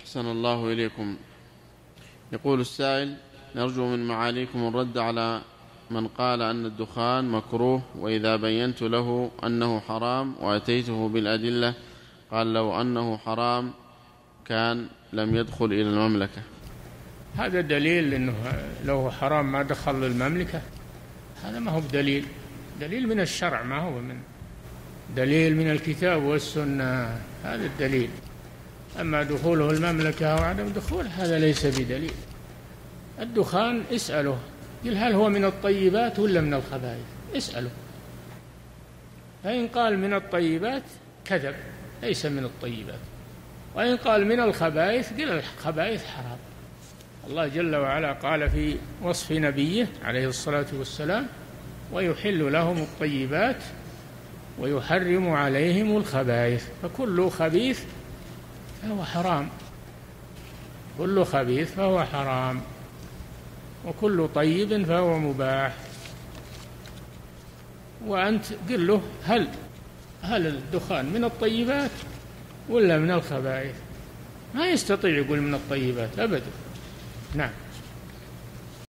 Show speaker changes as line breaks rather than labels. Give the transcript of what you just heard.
أحسن الله إليكم. يقول السائل نرجو من معاليكم الرد على من قال أن الدخان مكروه وإذا بينت له أنه حرام وأتيته بالأدلة قال لو أنه حرام كان لم يدخل إلى المملكة.
هذا دليل أنه لو حرام ما دخل للمملكة. هذا ما هو بدليل. دليل من الشرع ما هو من دليل من الكتاب والسنة. هذا الدليل. أما دخوله المملكة أو عدم دخول هذا ليس بدليل. الدخان اسأله قل هل هو من الطيبات ولا من الخبائث؟ اسأله. فإن قال من الطيبات كذب ليس من الطيبات. وإن قال من الخبائث قل الخبائث حرام. الله جل وعلا قال في وصف نبيه عليه الصلاة والسلام ويحل لهم الطيبات ويحرم عليهم الخبائث. فكل خبيث فهو حرام. كل خبيث فهو حرام. وكل طيب فهو مباح. وأنت قل له هل هل الدخان من الطيبات ولا من الخبائث؟ ما يستطيع يقول من الطيبات أبدا. نعم.